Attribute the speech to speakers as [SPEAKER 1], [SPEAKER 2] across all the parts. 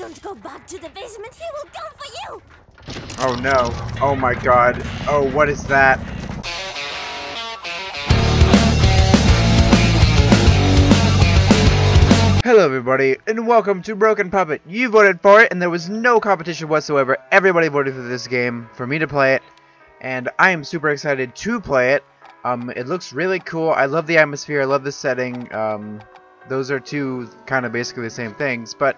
[SPEAKER 1] don't go back to the basement, he will come for you!
[SPEAKER 2] Oh no. Oh my god. Oh, what is that? Hello everybody, and welcome to Broken Puppet. You voted for it, and there was no competition whatsoever. Everybody voted for this game, for me to play it, and I am super excited to play it. Um, it looks really cool. I love the atmosphere, I love the setting. Um, those are two kind of basically the same things, but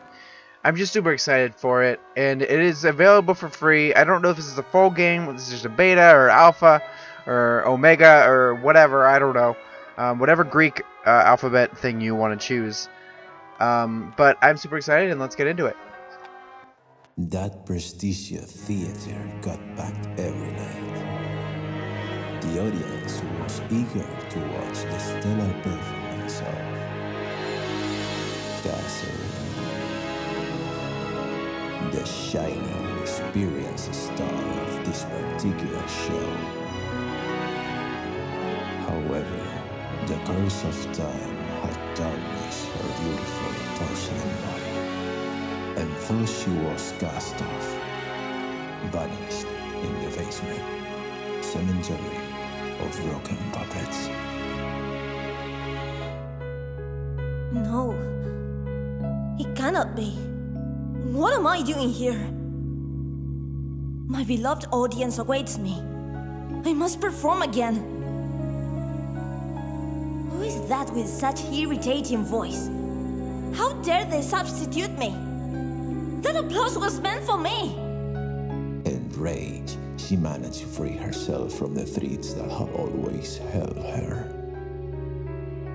[SPEAKER 2] I'm just super excited for it, and it is available for free. I don't know if this is a full game, this is just a beta, or alpha, or omega, or whatever, I don't know. Um, whatever Greek uh, alphabet thing you want to choose. Um, but I'm super excited, and let's get into it.
[SPEAKER 3] That prestigious theater got packed every night. The audience was eager to watch the stellar performance of Gasoline, the shining, experience star of this particular show. However, the curse of time had tarnished her beautiful porcelain body, and though she was cast off, vanished in the basement, cemetery of broken puppets.
[SPEAKER 1] No. It cannot be. Am I doing here? My beloved audience awaits me. I must perform again. Who is that with such irritating voice? How dare they substitute me? That applause was meant for me!
[SPEAKER 3] Enraged, she managed to free herself from the threats that had always held her.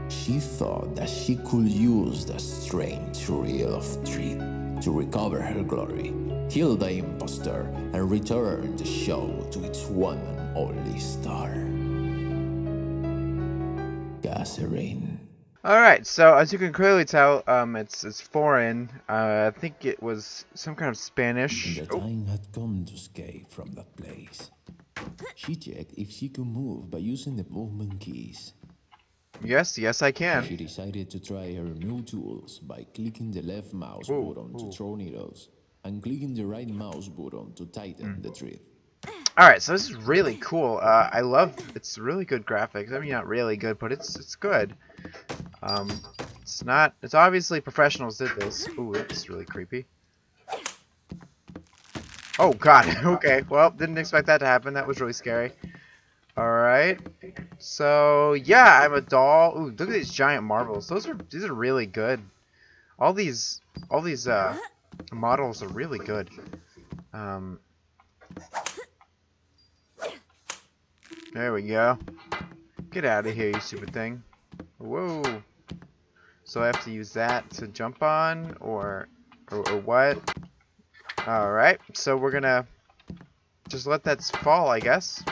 [SPEAKER 3] She thought that she could use the strange reel of truth to recover her glory, kill the impostor, and return the show to its one and only star. Gasoline.
[SPEAKER 2] Alright, so as you can clearly tell, um, it's it's foreign. Uh, I think it was some kind of Spanish.
[SPEAKER 3] The time had come to escape from that place. She checked if she could move by using the movement keys.
[SPEAKER 2] Yes, yes, I can.
[SPEAKER 3] She decided to try her new tools by clicking the left mouse
[SPEAKER 2] Ooh,
[SPEAKER 3] button to throw needles and clicking the right mouse button to tighten the thread.
[SPEAKER 2] Alright, so this is really cool. Uh, I love, it's really good graphics. I mean, not really good, but it's it's good. Um, it's not, it's obviously professionals did this. Ooh, that's really creepy. Oh god, okay, well, didn't expect that to happen. That was really scary. Alright, so, yeah, I'm a doll. Ooh, look at these giant marbles. Those are, these are really good. All these, all these, uh, models are really good. Um, there we go. Get out of here, you stupid thing. Whoa. So I have to use that to jump on, or, or, or what? Alright, so we're gonna just let that fall, I guess.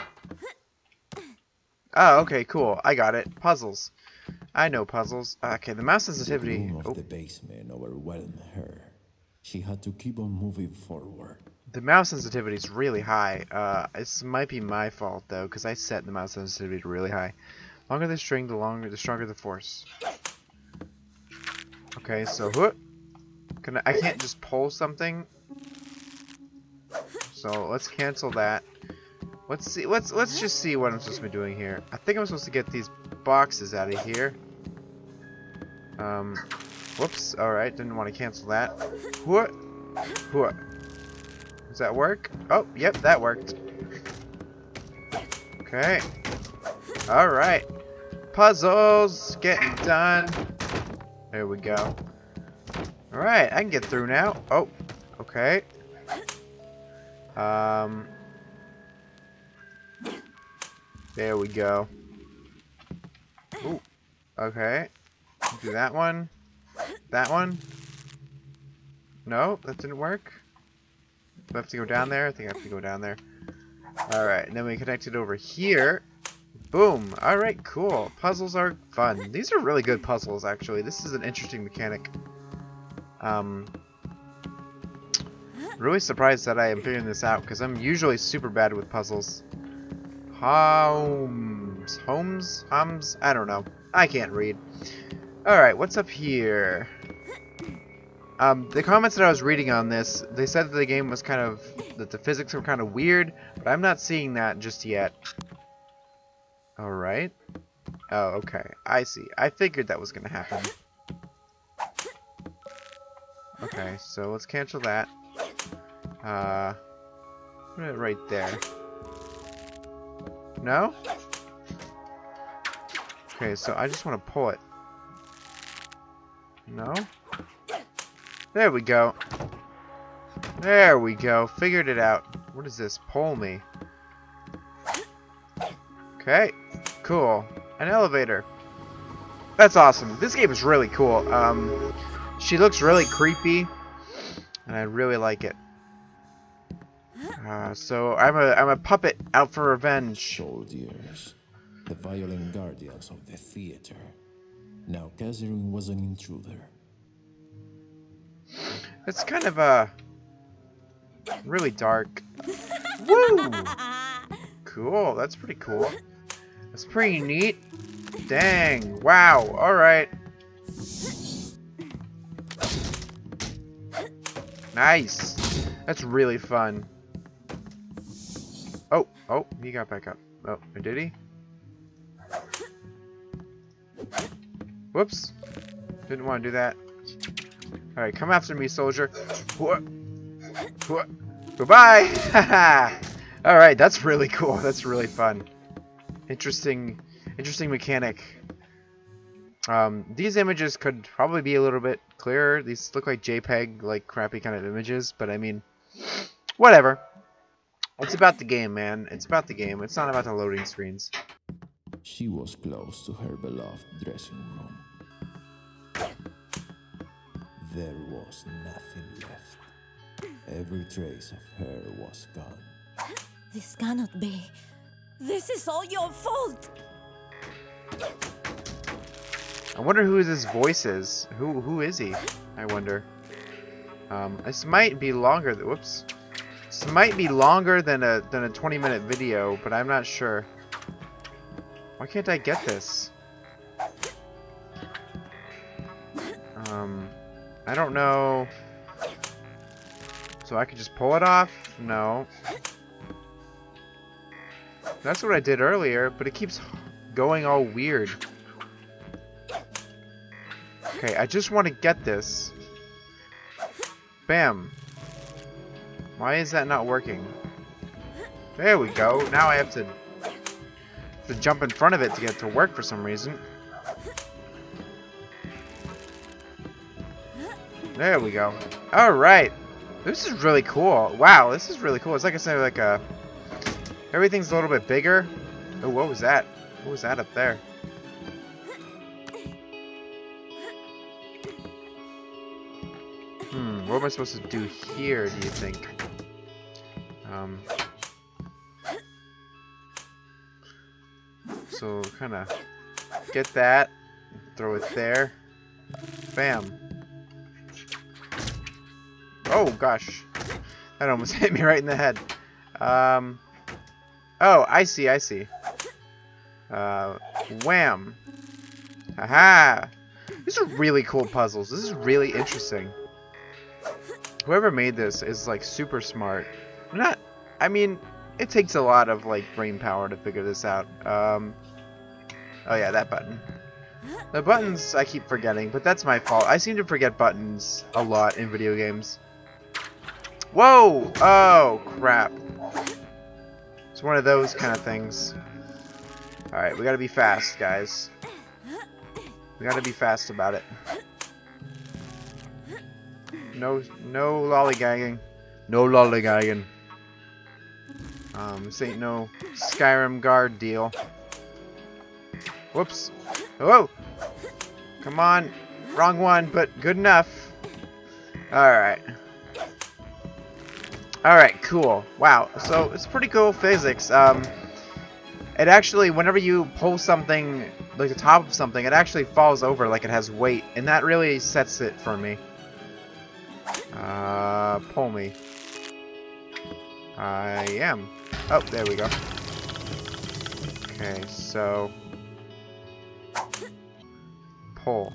[SPEAKER 2] Oh, okay, cool. I got it. Puzzles. I know puzzles. Okay, the mouse
[SPEAKER 3] The
[SPEAKER 2] sensitivity.
[SPEAKER 3] gloom of
[SPEAKER 2] Oh,
[SPEAKER 3] the basement overwhelmed her. She had to keep on moving forward.
[SPEAKER 2] the mouse sensitivity is really high. Uh, this might be my fault though, because I set the mouse sensitivity to really high. Longer the string, the longer, the stronger the force. Okay, so whoop. Can I, I can't just pull something. So let's cancel that. Let's see. Let's let's just see what I'm supposed to be doing here. I think I'm supposed to get these boxes out of here. Um, whoops. All right, didn't want to cancel that. What? What? Does that work? Oh, yep, that worked. Okay. All right. Puzzles getting done. There we go. All right, I can get through now. Oh, okay. Um. There we go. Ooh. Okay. Do that one. That one. No, that didn't work. Do I have to go down there? I think I have to go down there. Alright, and then we connect it over here. Boom. Alright, cool. Puzzles are fun. These are really good puzzles, actually. This is an interesting mechanic. Um, really surprised that I am figuring this out, because I'm usually super bad with puzzles. Homes. Homes? Hums? I don't know. I can't read. Alright, what's up here? Um, the comments that I was reading on this, they said that the game was kind of, that the physics were kind of weird, but I'm not seeing that just yet. Alright. Oh, okay. I see. I figured that was going to happen. Okay, so let's cancel that. Uh, put it right there. No? Okay, so I just want to pull it. No? There we go. There we go. Figured it out. What is this? Pull me. Okay. Cool. An elevator. That's awesome. This game is really cool. Um, she looks really creepy, and I really like it. Uh, so I'm a I'm a puppet out for revenge.
[SPEAKER 3] Soldiers, the violent guardians of the theater. Now Catherine was an intruder.
[SPEAKER 2] It's kind of uh really dark. Woo! Cool. That's pretty cool. That's pretty neat. Dang. Wow. All right. Nice. That's really fun. Oh, oh, he got back up. Oh, did he? Whoops. Didn't want to do that. Alright, come after me, soldier. what Goodbye! Alright, that's really cool. That's really fun. Interesting, interesting mechanic. Um, these images could probably be a little bit clearer. These look like JPEG, like crappy kind of images, but I mean, whatever. It's about the game, man. It's about the game. It's not about the loading screens.
[SPEAKER 3] She was close to her beloved dressing room. There was nothing left. Every trace of her was gone.
[SPEAKER 1] This cannot be. This is all your fault.
[SPEAKER 2] I wonder who this voice is. Who who is he? I wonder. Um, this might be longer. Th whoops. This might be longer than a than a 20 minute video, but I'm not sure. Why can't I get this? Um, I don't know. So I could just pull it off? No. That's what I did earlier, but it keeps going all weird. Okay, I just want to get this. Bam. Why is that not working? There we go. Now I have to, to jump in front of it to get it to work for some reason. There we go. Alright. This is really cool. Wow, this is really cool. It's like I said, like a... Everything's a little bit bigger. Oh, what was that? What was that up there? Hmm, what am I supposed to do here, do you think? Um... So, kind of get that, throw it there. Bam. Oh, gosh. That almost hit me right in the head. Um, oh, I see, I see. Uh, wham. Haha. These are really cool puzzles. This is really interesting. Whoever made this is, like, super smart. Not, I mean, it takes a lot of, like, brain power to figure this out. Um, oh yeah, that button. The buttons I keep forgetting, but that's my fault. I seem to forget buttons a lot in video games. Whoa! Oh, crap. It's one of those kind of things. Alright, we gotta be fast, guys. We gotta be fast about it. No, no lollygagging. No lollygagging. Um, this ain't no Skyrim guard deal. Whoops. Whoa! Come on. Wrong one, but good enough. Alright. Alright, cool. Wow. So, it's pretty cool physics. Um, it actually, whenever you pull something, like the top of something, it actually falls over like it has weight. And that really sets it for me. Uh, pull me. I am. Oh, there we go. Okay, so... Pull.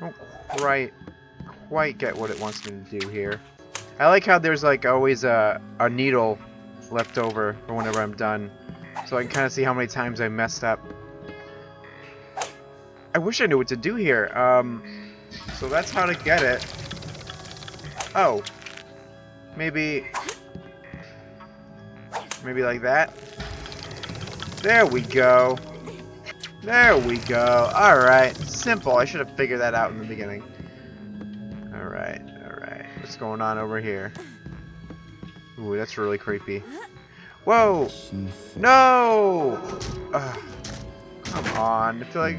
[SPEAKER 2] don't quite, quite get what it wants me to do here. I like how there's like always a, a needle left over for whenever I'm done. So I can kind of see how many times I messed up. I wish I knew what to do here. Um, so that's how to get it. Oh. Maybe... Maybe like that? There we go. There we go. Alright. Simple. I should have figured that out in the beginning. Alright. Alright. What's going on over here? Ooh, that's really creepy. Whoa! No! Ugh. Come on. I feel like...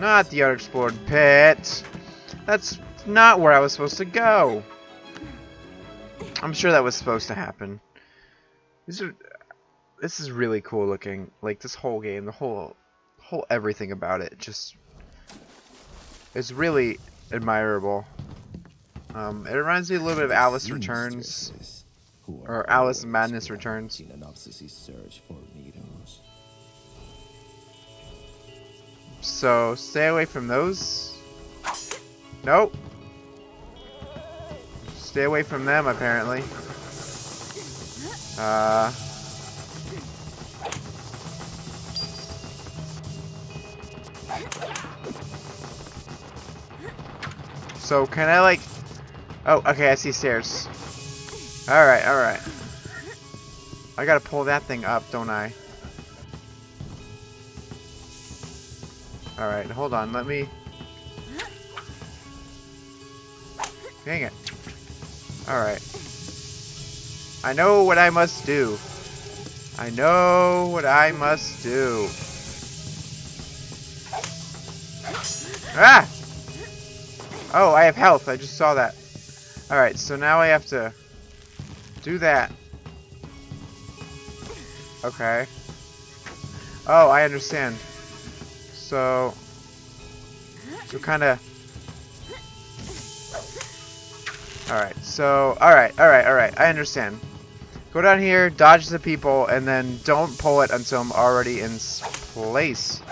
[SPEAKER 2] Not the unexplored pit. That's not where I was supposed to go. I'm sure that was supposed to happen. These are, this is really cool looking. Like this whole game, the whole, whole everything about it, just is really admirable. Um, it reminds me a little bit of Alice Returns. Or Alice in Madness Returns.
[SPEAKER 3] In an obsessive search for needles.
[SPEAKER 2] So stay away from those. Nope. Stay away from them, apparently. Uh. So can I like? Oh, okay. I see stairs. All right, all right. I gotta pull that thing up, don't I? Alright, hold on, let me... Dang it. Alright. I know what I must do. I know what I must do. Ah! Oh, I have health. I just saw that. Alright, so now I have to do that. Okay. Oh, I understand. So, so kind of. All right. So, all right, all right, all right. I understand. Go down here, dodge the people, and then don't pull it until I'm already in place.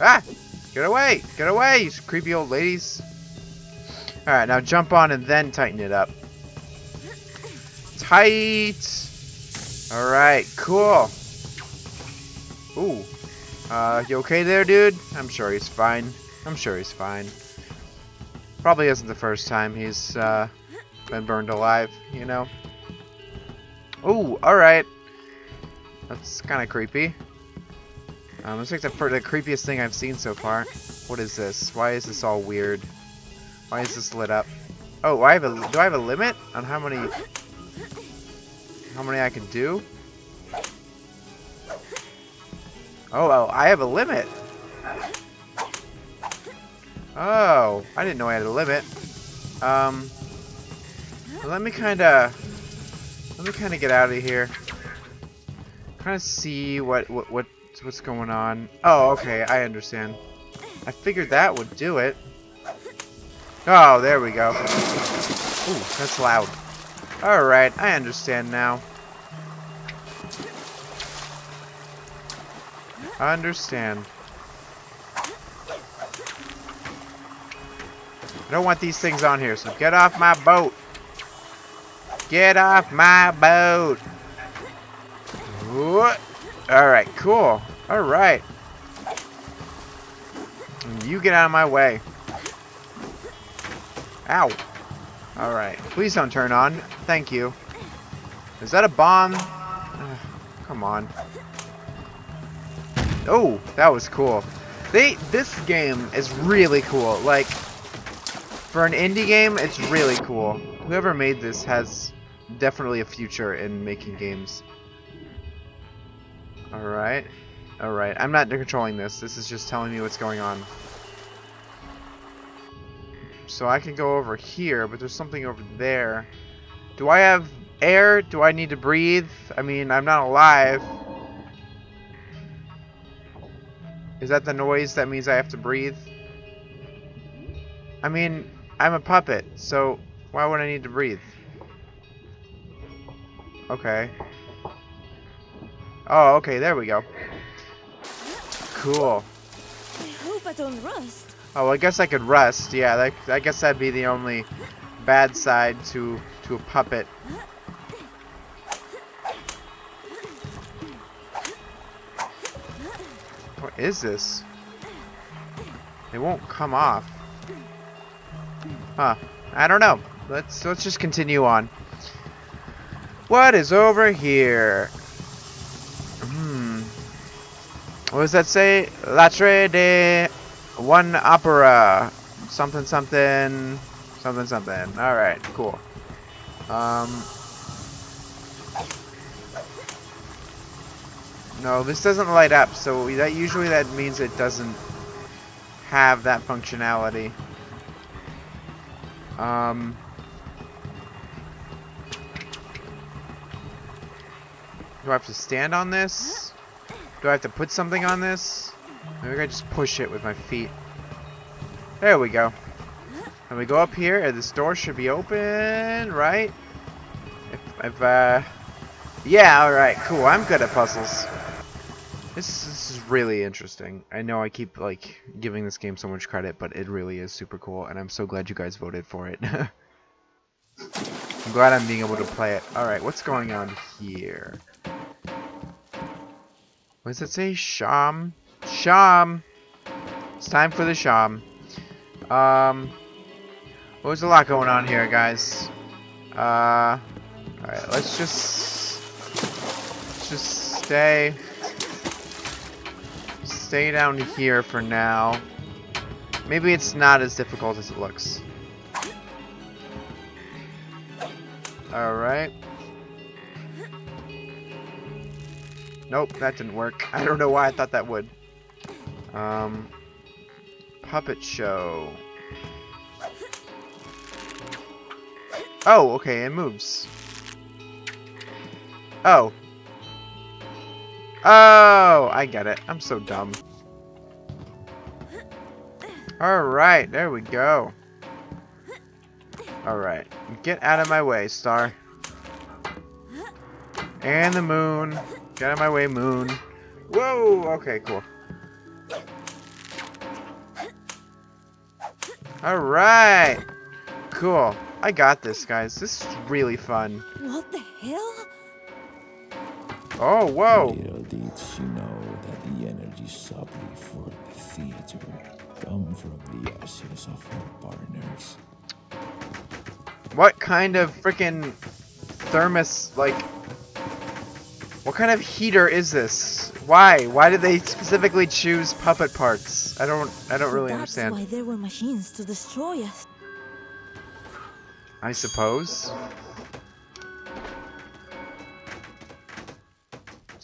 [SPEAKER 2] Ah! Get away! Get away, you creepy old ladies! All right, now jump on and then tighten it up. Tight. All right, cool. Ooh. Uh, you okay there, dude? I'm sure he's fine. I'm sure he's fine. Probably isn't the first time he's, uh, been burned alive, you know? Ooh, alright. That's kind of creepy. Um, looks like the, the creepiest thing I've seen so far. What is this? Why is this all weird? Why is this lit up? Oh, I have a, do I have a limit on how many, how many I can do? Oh, oh, I have a limit. Oh, I didn't know I had a limit. Um, let me kind of, let me kind of get out of here. Kind of see what what what what's going on. Oh, okay, I understand. I figured that would do it. Oh, there we go. Ooh, that's loud. All right, I understand now. I understand. I don't want these things on here, so get off my boat. Get off my boat. Alright, cool. Alright. You get out of my way. Ow. Alright. Please don't turn on. Thank you. Is that a bomb? Ugh, come on. Oh, that was cool. They this game is really cool. Like for an indie game, it's really cool. Whoever made this has definitely a future in making games. Alright. Alright. I'm not controlling this. This is just telling me what's going on. So I can go over here, but there's something over there. Do I have air? Do I need to breathe? I mean, I'm not alive. Is that the noise that means I have to breathe? I mean, I'm a puppet, so why would I need to breathe? Okay. Oh, okay, there we go. cool.
[SPEAKER 1] I hope I don't rust.
[SPEAKER 2] Oh, I guess I could rust. Yeah, that, I guess that'd be the only bad side to to a puppet. What is this? They won't come off. Huh. I don't know. Let's let's just continue on. What is over here? Hmm. What does that say? Latre de one opera. Something something something something. Alright, cool. Um No, this doesn't light up, so that usually that means it doesn't have that functionality. Um, do I have to stand on this? Do I have to put something on this? Maybe I just push it with my feet. There we go. And we go up here, and this door should be open, right? If, if uh, yeah, alright, cool. I'm good at puzzles. This, this is really interesting. I know I keep like giving this game so much credit, but it really is super cool, and I'm so glad you guys voted for it. I'm glad I'm being able to play it. Alright, what's going on here? What does it say? Sham? Sham! It's time for the Sham. Um, well, there's a lot going on here, guys. Uh, alright, let's just, let's just stay stay down here for now. Maybe it's not as difficult as it looks. Alright. Nope, that didn't work. I don't know why I thought that would. Um, puppet show. Oh, okay, it moves. Oh, Oh, I get it. I'm so dumb. Alright, there we go. Alright, get out of my way, star. And the moon. Get out of my way, moon. Whoa, okay, cool. Alright. Cool. I got this, guys. This is really fun.
[SPEAKER 1] What the hell?
[SPEAKER 2] Oh, whoa.
[SPEAKER 3] Little did she know that the energy supply for the theater come from the ashes of her partners.
[SPEAKER 2] What kind of freaking thermos, like, what kind of heater is this? Why? Why did they specifically choose puppet parts? I don't, I don't really
[SPEAKER 1] That's
[SPEAKER 2] understand.
[SPEAKER 1] why there were machines to destroy us.
[SPEAKER 2] I suppose.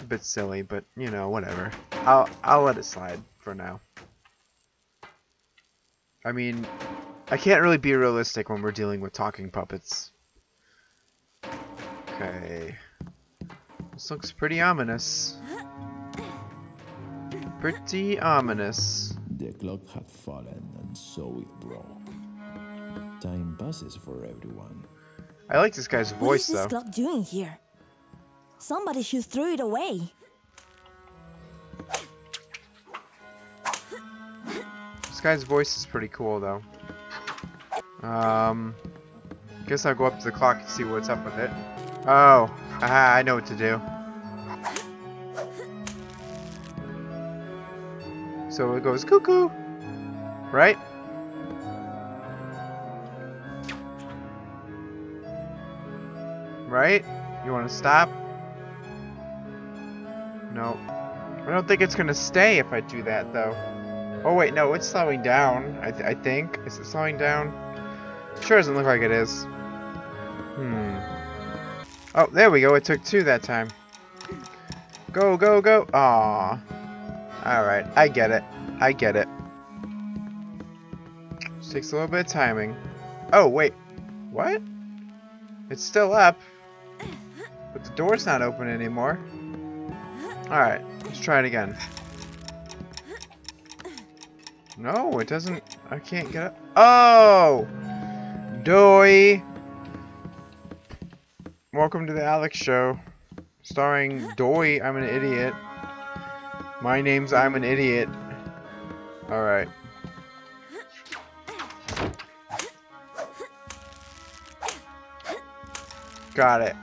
[SPEAKER 2] Bit silly, but you know, whatever. I'll I'll let it slide for now. I mean, I can't really be realistic when we're dealing with talking puppets. Okay. This looks pretty ominous. Pretty ominous.
[SPEAKER 3] The clock had fallen and so it broke. Time passes for everyone.
[SPEAKER 2] I like this guy's
[SPEAKER 1] What
[SPEAKER 2] voice
[SPEAKER 1] is this
[SPEAKER 2] though.
[SPEAKER 1] clock doing here? Somebody should throw it away.
[SPEAKER 2] This guy's voice is pretty cool, though. Um, guess I'll go up to the clock and see what's up with it. Oh, aha, I know what to do. So it goes cuckoo, right? Right? You want to stop? I don't think it's gonna stay if I do that, though. Oh wait, no, it's slowing down. I, th I think. Is it slowing down? Sure doesn't look like it is. Hmm. Oh, there we go. It took two that time. Go, go, go. Aw. Alright, I get it. I get it. Just takes a little bit of timing. Oh, wait. What? It's still up. But the door's not open anymore. Alright, let's try it again. No, it doesn't. I can't get up. Oh! Doy! Welcome to the Alex Show. Starring Doy, I'm an idiot. My name's I'm an idiot. Alright. Got it.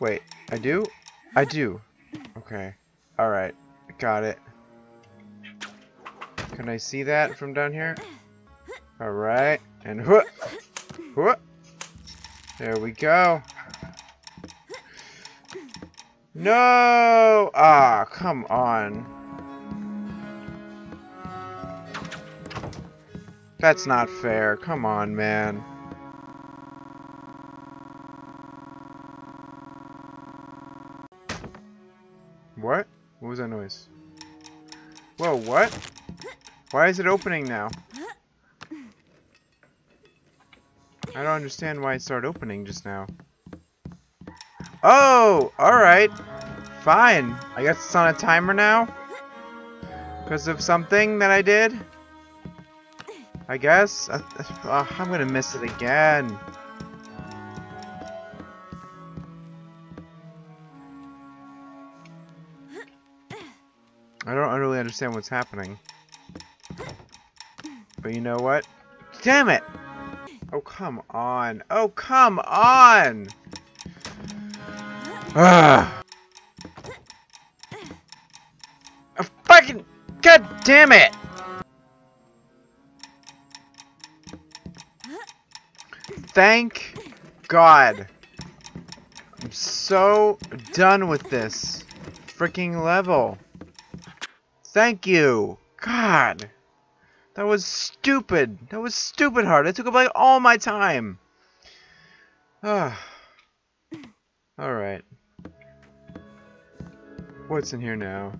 [SPEAKER 2] Wait, I do? I do. Okay. Alright. Got it. Can I see that from down here? Alright. And whoop! Whoop! There we go. No! Ah, come on. That's not fair. Come on, man. Was that noise? Whoa, what? Why is it opening now? I don't understand why it started opening just now. Oh! Alright. Fine. I guess it's on a timer now? Because of something that I did? I guess? I, oh, I'm gonna miss it again. I don't really understand what's happening. But you know what? Damn it! Oh, come on. Oh, come on! Ah! Oh, fucking... God damn it! Thank God. I'm so done with this freaking level. Thank you. God. That was stupid. That was stupid hard. It took up like all my time. Ah. Alright. What's in here now?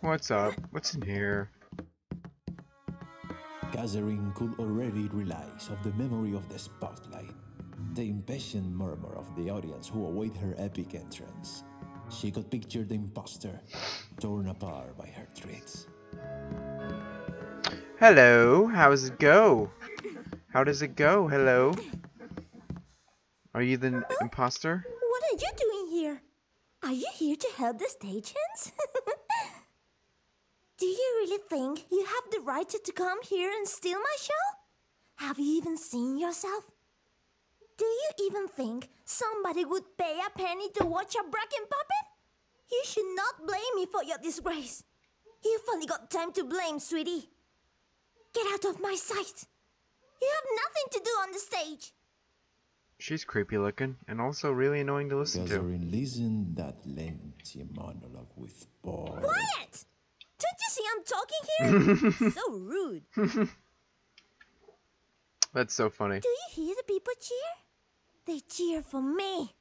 [SPEAKER 2] What's up? What's in here?
[SPEAKER 3] Catherine could already realize of the memory of the spotlight, the impatient murmur of the audience who await her epic entrance. She could picture the impostor, torn apart by her threats.
[SPEAKER 2] Hello, how does it go? How does it go? Hello? Are you the uh, imposter?
[SPEAKER 1] What are you doing here? Are you here to help the stagehands? Do you really think you have the right to, to come here and steal my show? Have you even seen yourself? Do you even think somebody would pay a penny to watch a broken puppet? You should not blame me for your disgrace. You've only got time to blame, sweetie. Get out of my sight. You have nothing to do on the stage.
[SPEAKER 2] She's creepy looking and also really annoying to listen to.
[SPEAKER 3] Catherine listened that lengthy monologue with bored.
[SPEAKER 1] Quiet! Don't you see I'm talking here? so rude.
[SPEAKER 2] That's so funny.
[SPEAKER 1] Do you hear the people cheer? They cheer for me.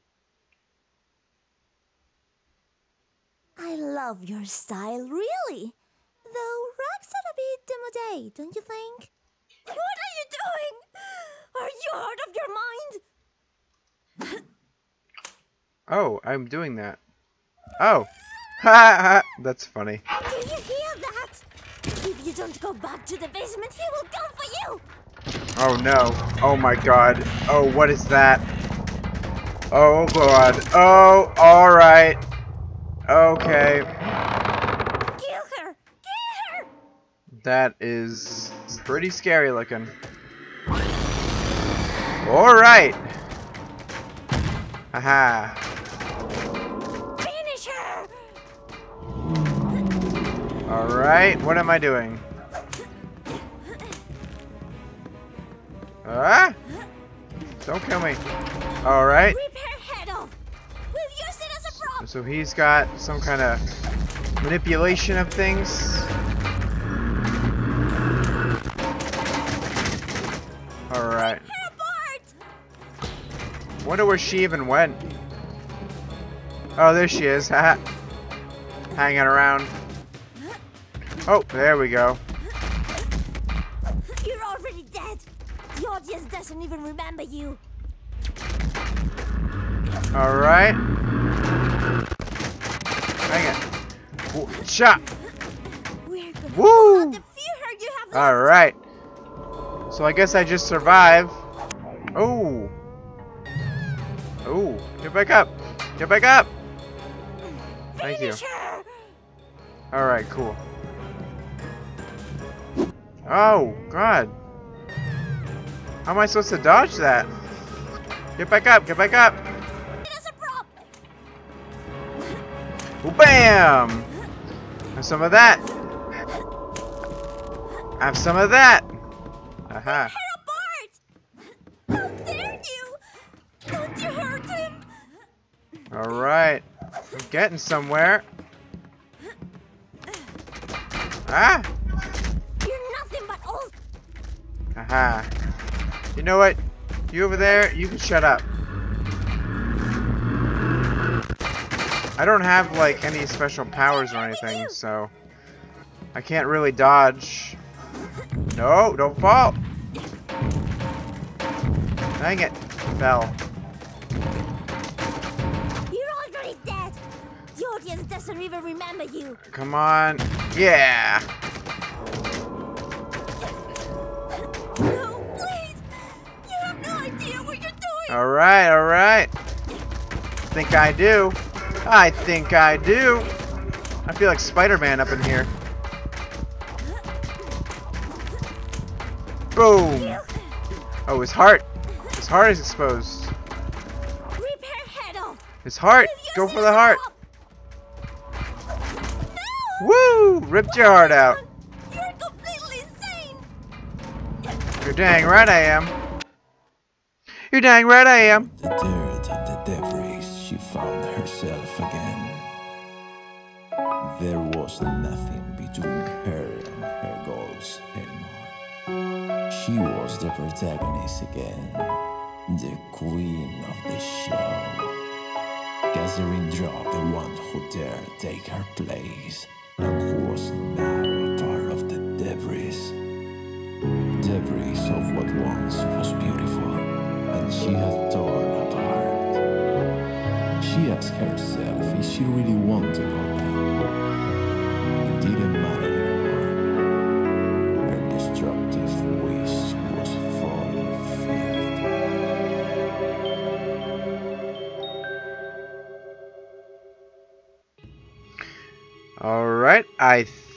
[SPEAKER 1] I love your style, really. Though are a bit demodé, don't you think? What are you doing? Are you out of your mind?
[SPEAKER 2] Oh, I'm doing that. Oh. Ha ha. That's funny.
[SPEAKER 1] Do you hear that? If you don't go back to the basement, he will come for you.
[SPEAKER 2] Oh no. Oh my god. Oh, what is that? Oh god. Oh, alright. Okay.
[SPEAKER 1] Kill her! Kill her!
[SPEAKER 2] That is pretty scary looking. Alright. Aha.
[SPEAKER 1] Finish her!
[SPEAKER 2] Alright, what am I doing? Ah! Don't kill me. Alright.
[SPEAKER 1] Rip her head off! We'll use it as a prop!
[SPEAKER 2] So he's got some kind of manipulation of things. Alright. Wonder where she even went. Oh, there she is. Hanging around. Oh, there we go. Alright. Hang it. Whoa, Shot! Woo!
[SPEAKER 1] pull out the few hair you have left.
[SPEAKER 2] Alright. So I guess I just survive. Oh. Oh. Get back up. Get back up. Thank you. Alright, cool. Oh, God. How am I supposed to dodge that? Get back up, get back up! Bam! Have some of that. Have some of that. Aha.
[SPEAKER 1] Tear apart. How dare you? Don't you hurt him?
[SPEAKER 2] Alright. I'm getting somewhere. Ah!
[SPEAKER 1] You're nothing but old.
[SPEAKER 2] Aha. You know what? You over there, you can shut up. I don't have like any special powers or anything, so I can't really dodge. No, don't fall. Dang it. Fell.
[SPEAKER 1] You're already dead. The audience doesn't even remember you.
[SPEAKER 2] Come on. Yeah.
[SPEAKER 1] No, please. You have no idea what you're doing.
[SPEAKER 2] Alright, alright. Think I do. I think I do. I feel like Spider-Man up in here. Boom. Oh, his heart. His heart is exposed. His heart. Go for the heart. Woo! Ripped your heart out.
[SPEAKER 1] You're
[SPEAKER 2] dang right I am. You're dang right I am.
[SPEAKER 3] There was nothing between her and her goals anymore. She was the protagonist again, the queen of the show. Catherine dropped the one who dared take her place, and who was now a part of the debris. Debris of what once was beautiful, and she had torn apart. She asked herself if she really wanted all that.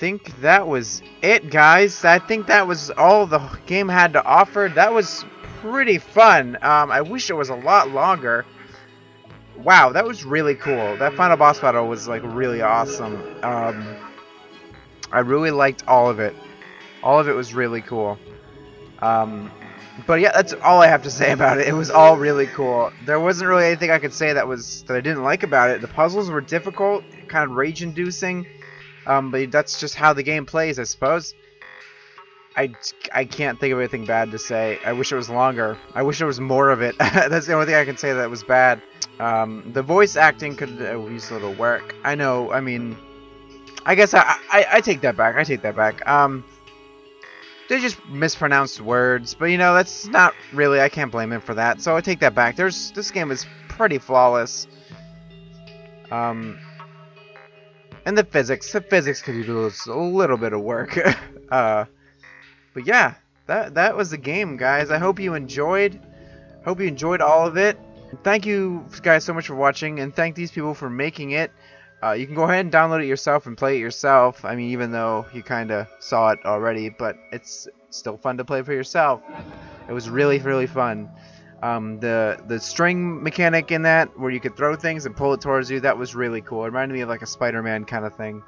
[SPEAKER 2] Think that was it, guys. I think that was all the game had to offer. That was pretty fun. Um, I wish it was a lot longer. Wow, that was really cool. That final boss battle was, like, really awesome. Um, I really liked all of it. All of it was really cool. Um, but yeah, that's all I have to say about it. It was all really cool. There wasn't really anything I could say that was that I didn't like about it. The puzzles were difficult, kind of rage-inducing. Um, but that's just how the game plays, I suppose. I, I can't think of anything bad to say. I wish it was longer. I wish there was more of it. that's the only thing I can say that was bad. Um, the voice acting could uh, use a little work. I know. I mean, I guess I, I I take that back. I take that back. Um, they just mispronounced words, but you know that's not really. I can't blame him for that. So I take that back. There's this game is pretty flawless. Um, and the physics, the physics could use a little bit of work. uh, but yeah, that that was the game, guys. I hope you enjoyed. Hope you enjoyed all of it. Thank you guys so much for watching, and thank these people for making it. Uh, you can go ahead and download it yourself and play it yourself. I mean, even though you kind of saw it already, but it's still fun to play for yourself. It was really, really fun. Um, the the string mechanic in that, where you could throw things and pull it towards you, that was really cool. It reminded me of like a Spider-Man kind of thing.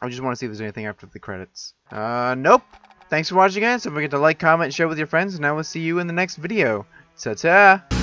[SPEAKER 2] I just want to see if there's anything after the credits. Uh, nope. Thanks for watching, guys. Don't forget to like, comment, and share with your friends, and I will see you in the next video. Ta-ta!